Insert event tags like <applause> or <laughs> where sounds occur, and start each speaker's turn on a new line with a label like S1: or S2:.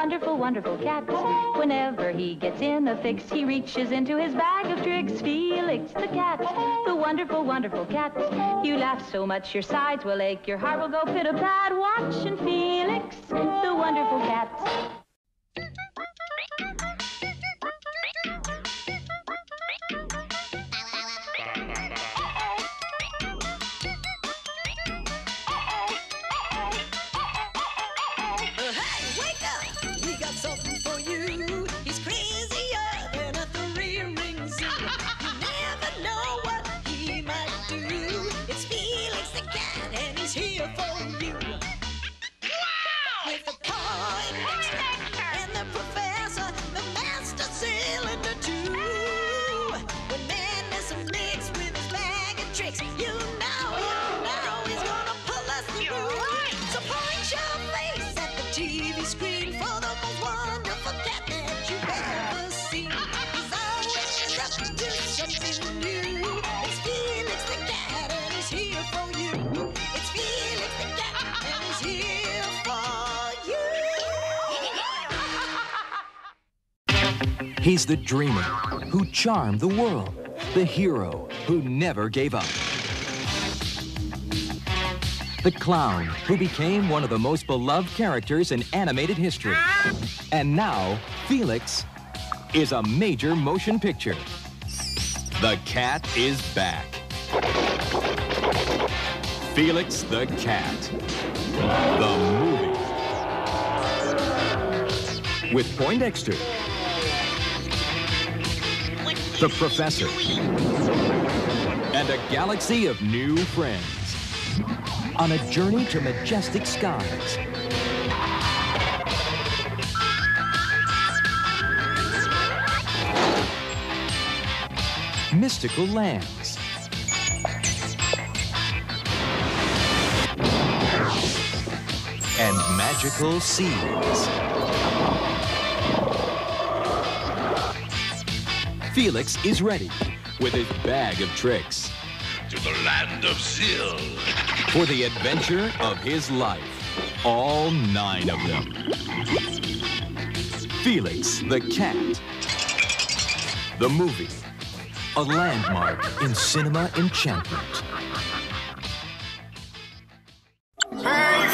S1: wonderful, wonderful cat. Whenever he gets in a fix, he reaches into his bag of tricks. Felix the cat, the wonderful, wonderful cat. You laugh so much your sides will ache, your heart will go pit-a-pat. Watching Felix, the wonderful cat.
S2: Tricks, you know, you know he's gonna pull us through. So point your face at the TV screen for the most wonderful cat that you've ever seen. <laughs> He's always up to something new. It's Felix the cat, and he's here for you. It's Felix the cat, and he's here for you.
S3: He's the dreamer who charmed the world, the hero who never gave up. The clown who became one of the most beloved characters in animated history. And now, Felix is a major motion picture. The cat is back. Felix the Cat. The movie. With Poindexter. The Professor. And a galaxy of new friends. On a journey to majestic skies. Mystical lands. And magical seas. Felix is ready with his bag of tricks
S4: to the land of Zill.
S3: for the adventure of his life. All nine of them. Felix the Cat. The movie. A landmark in cinema enchantment.
S5: Hey,